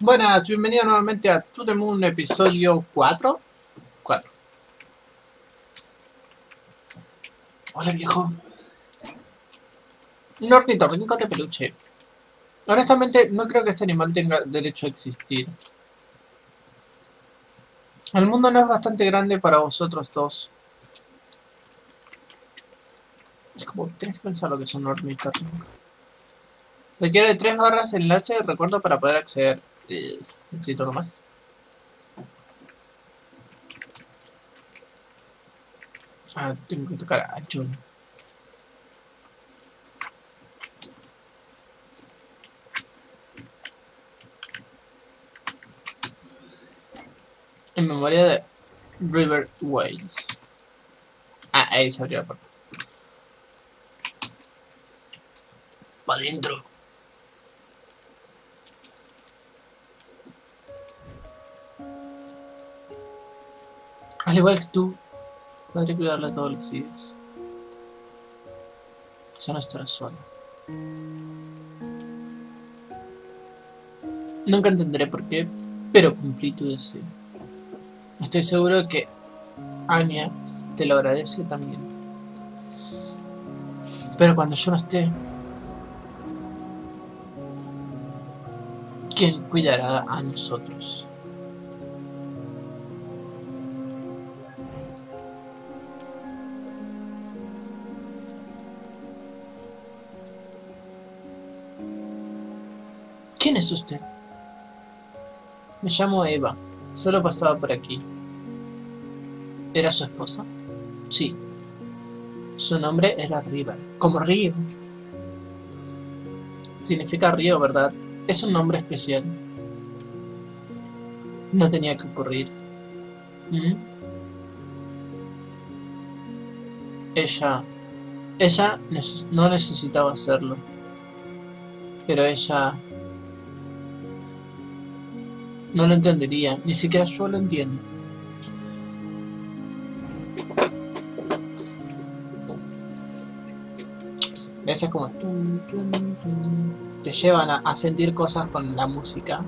Buenas, bienvenido nuevamente a To The episodio 4 4 Hola viejo. Un ornitorrinco de peluche. Honestamente, no creo que este animal tenga derecho a existir. El mundo no es bastante grande para vosotros dos. Es como, tienes que pensar lo que es un ornitorrinco Requiere de tres barras de enlace de recuerdo para poder acceder eh, necesito uno más. Ah, tengo que tocar a John. En memoria de River Wales. Ah, ahí se abrió la puerta. Va adentro. Al igual que tú, podré cuidarla todos los días. Ya no estarás sola. Nunca entenderé por qué, pero cumplí tu deseo. Estoy seguro que Anya te lo agradece también. Pero cuando yo no esté, ¿quién cuidará a nosotros? ¿Quién es usted? Me llamo Eva. Solo pasaba por aquí. ¿Era su esposa? Sí. Su nombre era River. Como río. Significa río, ¿verdad? Es un nombre especial. No tenía que ocurrir. ¿Mm? Ella... Ella no necesitaba hacerlo. Pero ella no lo entendería, ni siquiera yo lo entiendo. Veces como te llevan a, a sentir cosas con la música.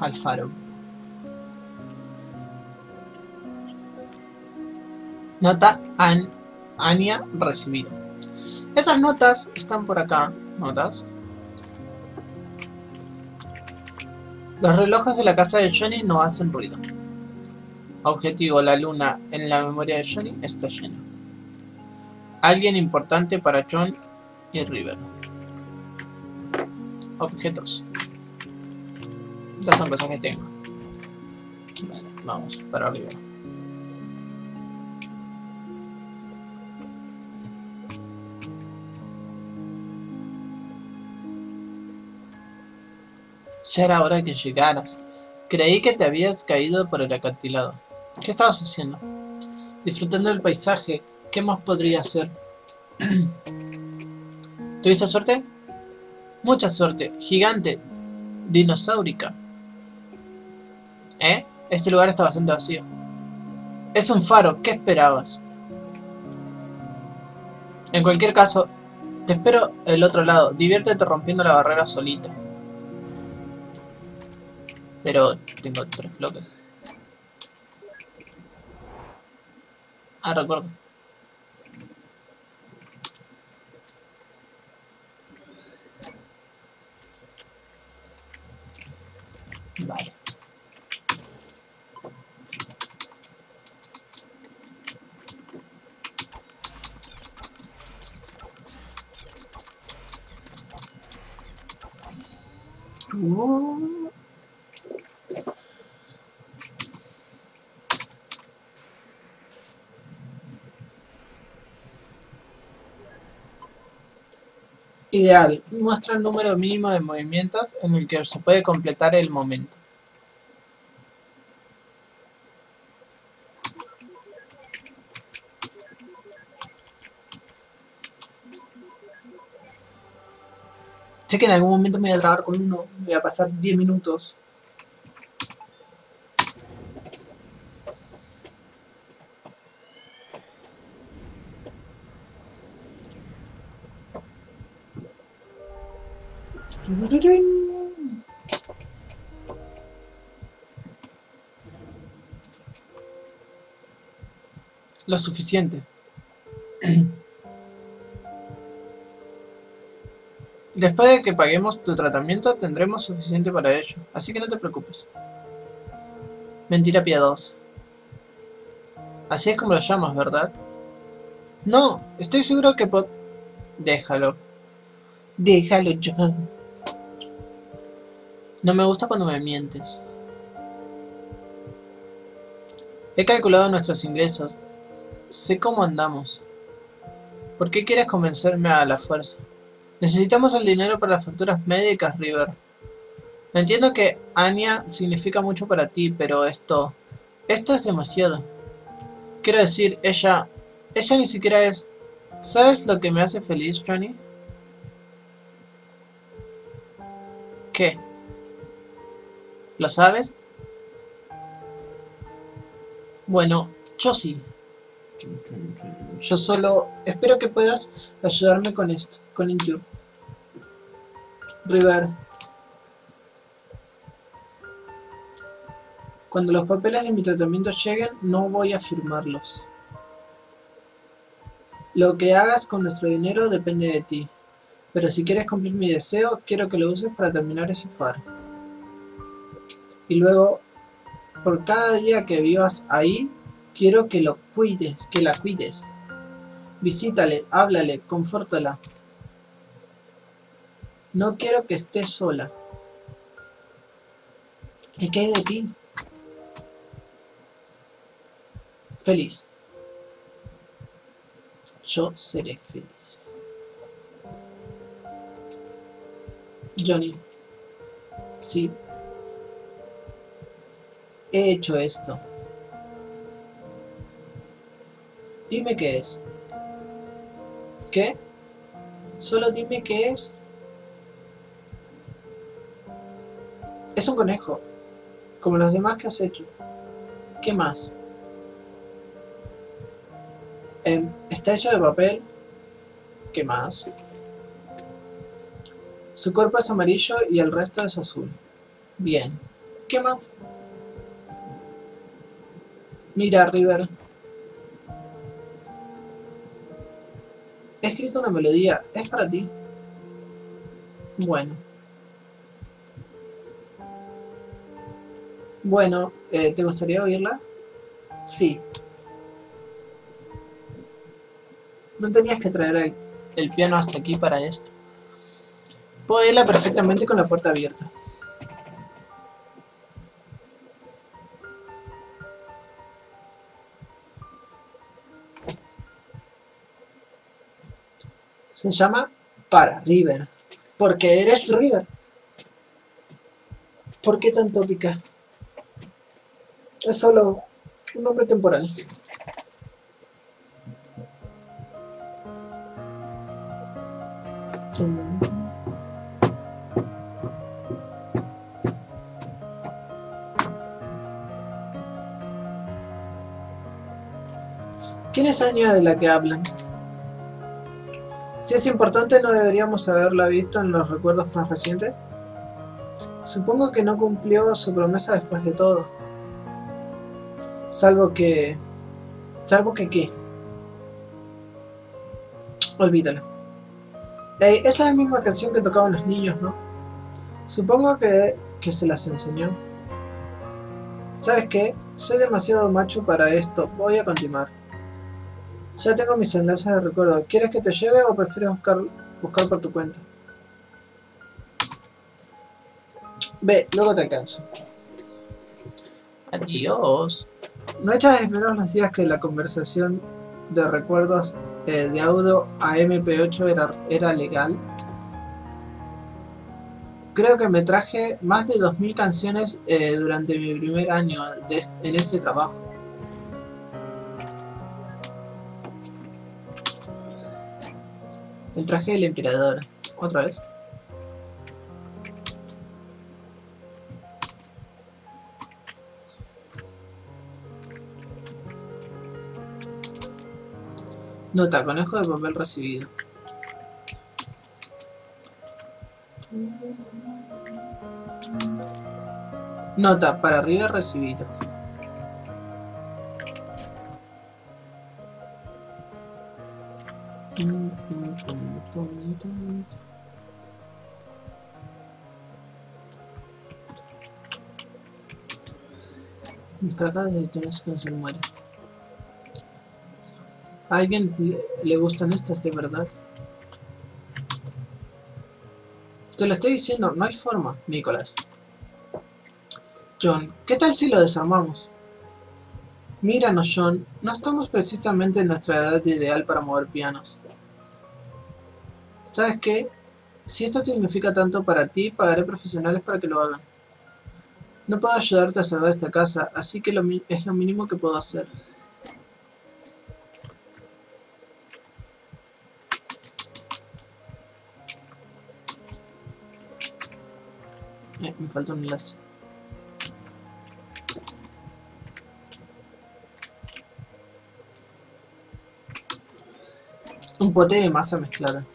Alfaro. Nota an Ania recibida. Estas notas están por acá. Notas. Los relojes de la casa de Johnny no hacen ruido. Objetivo, la luna en la memoria de Johnny está llena. Alguien importante para John y River. Objetos. Estas son cosas que tengo. Vale, vamos para River. Ya era hora que llegaras. Creí que te habías caído por el acantilado. ¿Qué estabas haciendo? Disfrutando del paisaje. ¿Qué más podría hacer? ¿Tuviste suerte? Mucha suerte. Gigante. Dinosaurica. ¿Eh? Este lugar está bastante vacío. Es un faro. ¿Qué esperabas? En cualquier caso, te espero el otro lado. Diviértete rompiendo la barrera solita. Pero tengo tres bloques. Ah, recuerdo. Vale. Uh. Ideal. Muestra el número mínimo de movimientos en el que se puede completar el momento. Sé que en algún momento me voy a trabar con uno. Voy a pasar 10 minutos. Lo suficiente. Después de que paguemos tu tratamiento, tendremos suficiente para ello, así que no te preocupes. Mentira piadosa. Así es como lo llamas, ¿verdad? No, estoy seguro que pod... Déjalo. Déjalo, John. No me gusta cuando me mientes. He calculado nuestros ingresos. Sé cómo andamos. ¿Por qué quieres convencerme a la fuerza? Necesitamos el dinero para las facturas médicas, River. Entiendo que Anya significa mucho para ti, pero esto... Esto es demasiado. Quiero decir, ella... Ella ni siquiera es... ¿Sabes lo que me hace feliz, Johnny? ¿Qué? ¿Lo sabes? Bueno, yo sí. Yo solo espero que puedas ayudarme con esto, con Injure. River. Cuando los papeles de mi tratamiento lleguen, no voy a firmarlos. Lo que hagas con nuestro dinero depende de ti. Pero si quieres cumplir mi deseo, quiero que lo uses para terminar ese faro. Y luego, por cada día que vivas ahí, quiero que lo cuides, que la cuides. Visítale, háblale, confórtala. No quiero que estés sola. ¿Y qué hay de ti? Feliz. Yo seré feliz. Johnny. Sí. He hecho esto. Dime qué es. ¿Qué? Solo dime qué es. Es un conejo, como los demás que has hecho. ¿Qué más? Em, está hecho de papel. ¿Qué más? Su cuerpo es amarillo y el resto es azul. Bien. ¿Qué más? Mira, River. He escrito una melodía. Es para ti. Bueno. Bueno, eh, ¿te gustaría oírla? Sí. No tenías que traer el, piano hasta aquí para esto. Puedo oírla perfectamente con la puerta abierta. Llama Para River. Porque eres River. ¿Por qué tan tópica? Es solo un nombre temporal. ¿Quién es Año de la que hablan? Es importante, ¿no deberíamos haberla visto en los recuerdos más recientes? Supongo que no cumplió su promesa después de todo. Salvo que... Salvo que qué. Olvídalo. esa es la misma canción que tocaban los niños, ¿no? Supongo que, que se las enseñó. ¿Sabes qué? Soy demasiado macho para esto. Voy a continuar. Ya tengo mis enlaces de recuerdo. ¿Quieres que te lleve o prefieres buscar, buscar por tu cuenta? Ve, luego te alcanzo. Adiós. No echas de menos los días que la conversación de recuerdos eh, de audio a MP8 era, era legal. Creo que me traje más de 2.000 canciones eh, durante mi primer año en ese trabajo. El traje del emperador. Otra vez. Nota, conejo de papel recibido. Nota, para arriba recibido. Traga de historias que se muere. A alguien le gustan estas de verdad. Te lo estoy diciendo, no hay forma, Nicolás. John, ¿qué tal si lo desarmamos? Míranos, John, no estamos precisamente en nuestra edad ideal para mover pianos. ¿Sabes qué? Si esto significa tanto para ti, pagaré profesionales para que lo hagan. No puedo ayudarte a salvar esta casa, así que es lo mínimo que puedo hacer. Eh, me falta un enlace. Un pote de masa mezclada.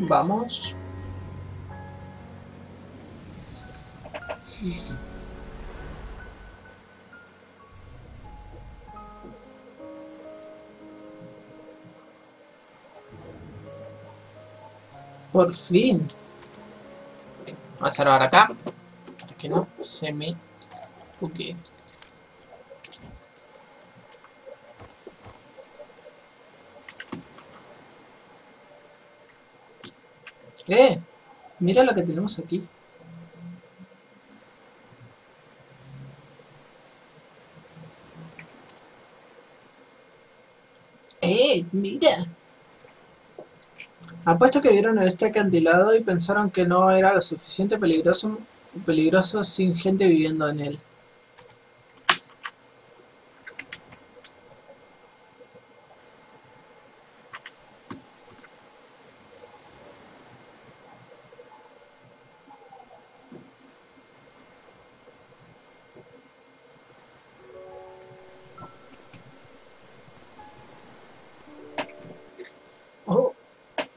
Vamos. Por fin. Vamos a ahora acá. Para que no se me. ¡Eh! Mira lo que tenemos aquí. ¡Eh! ¡Mira! Apuesto que vieron este acantilado y pensaron que no era lo suficiente peligroso, peligroso sin gente viviendo en él.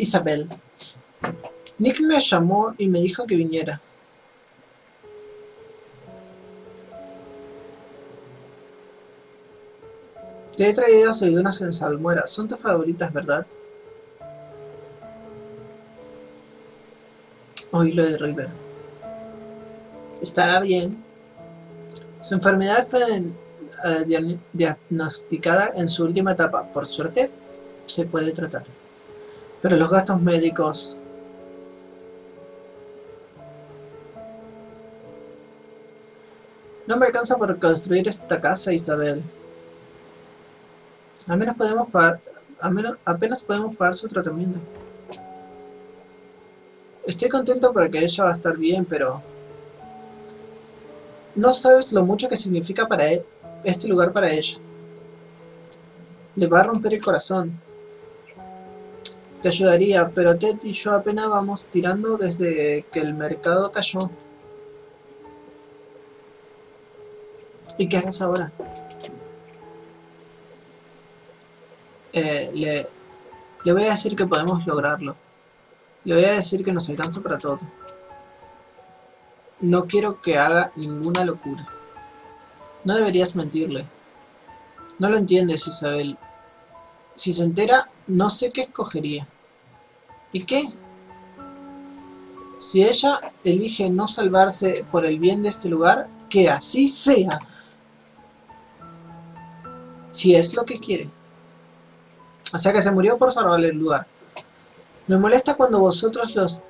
Isabel. Nick me llamó y me dijo que viniera. Te he traído aceitunas en salmuera. Son tus favoritas, ¿verdad? Oí lo de River. Está bien. Su enfermedad fue eh, diagnosticada en su última etapa. Por suerte, se puede tratar. Pero los gastos médicos... No me alcanza para construir esta casa, Isabel. Al menos podemos pagar... menos, apenas podemos pagar su tratamiento. Estoy contento porque ella va a estar bien, pero... No sabes lo mucho que significa para él, e, este lugar para ella. Le va a romper el corazón. Te ayudaría, pero Ted y yo apenas vamos tirando desde que el mercado cayó. ¿Y qué harás ahora? Eh, le, le voy a decir que podemos lograrlo. Le voy a decir que nos alcanza para todo. No quiero que haga ninguna locura. No deberías mentirle. No lo entiendes, Isabel. Si se entera, no sé qué escogería. ¿Y qué? Si ella elige no salvarse por el bien de este lugar, que así sea. Si es lo que quiere. O sea que se murió por salvar el lugar. Me molesta cuando vosotros los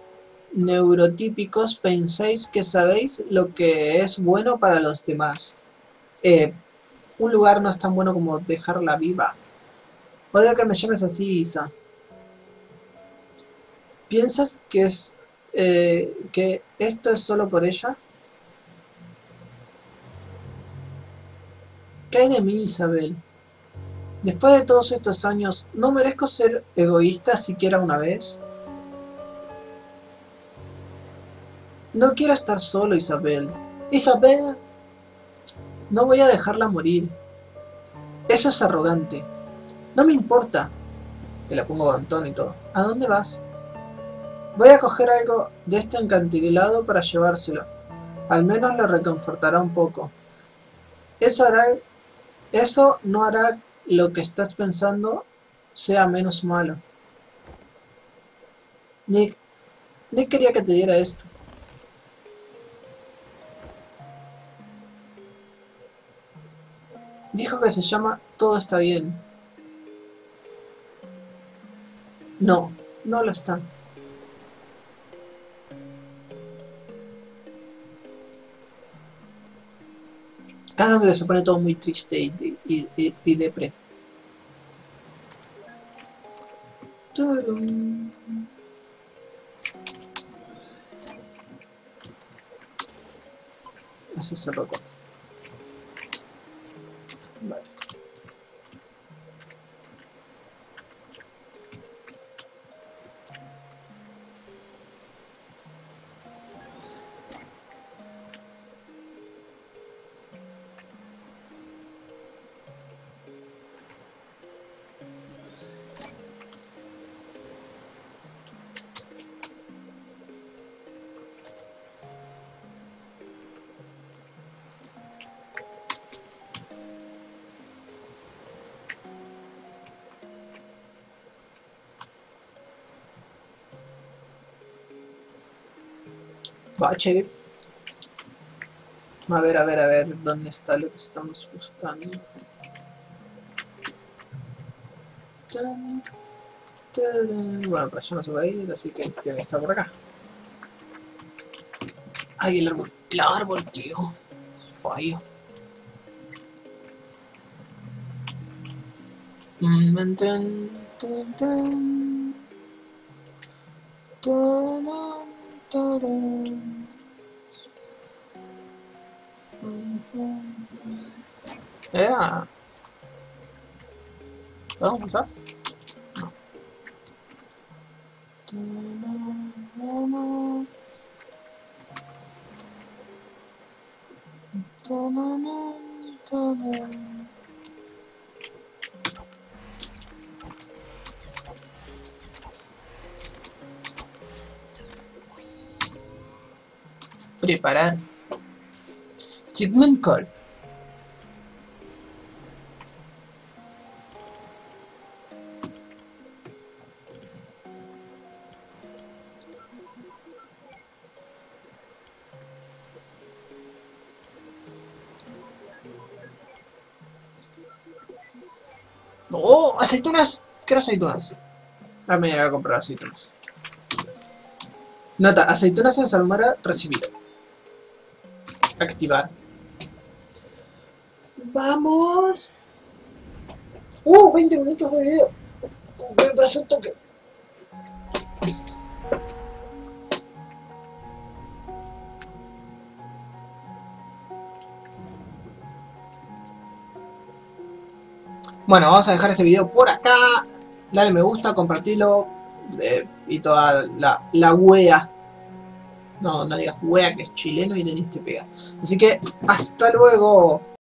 neurotípicos penséis que sabéis lo que es bueno para los demás. Eh, un lugar no es tan bueno como dejarla viva. Odio que me llames así, Isa. ¿Piensas que es eh, que esto es solo por ella? ¿Qué hay de mí, Isabel? Después de todos estos años, ¿no merezco ser egoísta siquiera una vez? No quiero estar solo, Isabel. Isabel, no voy a dejarla morir. Eso es arrogante. No me importa. Te la pongo con y todo. ¿A dónde vas? Voy a coger algo de este encantilado para llevárselo. Al menos lo reconfortará un poco. Eso hará... Eso no hará lo que estás pensando sea menos malo. Nick, Nick quería que te diera esto. Dijo que se llama Todo está bien. No, no lo está. Cada uno se pone todo muy triste y, y, y, y depre. Eso Vale. Bache. A ver, a ver, a ver, ¿dónde está lo que estamos buscando? Bueno, pues yo no se va a ir, así que tiene que estar por acá. Ay, el árbol, el árbol, tío. Fallo. Tan, tan, tan, Yeah. Vamos a usar. Preparar. Sigmund Call. ¡Oh! ¡Aceitunas! Quiero aceitunas. Ahora me voy a comprar aceitunas. Nota, aceitunas en salmara recibido activar. Vamos. Uh, 20 minutos de video. Me pasa un toque. Bueno, vamos a dejar este video por acá. Dale me gusta, compartirlo eh, y toda la, la wea no, no digas wea que es chileno y tenés te pega. Así que, hasta luego.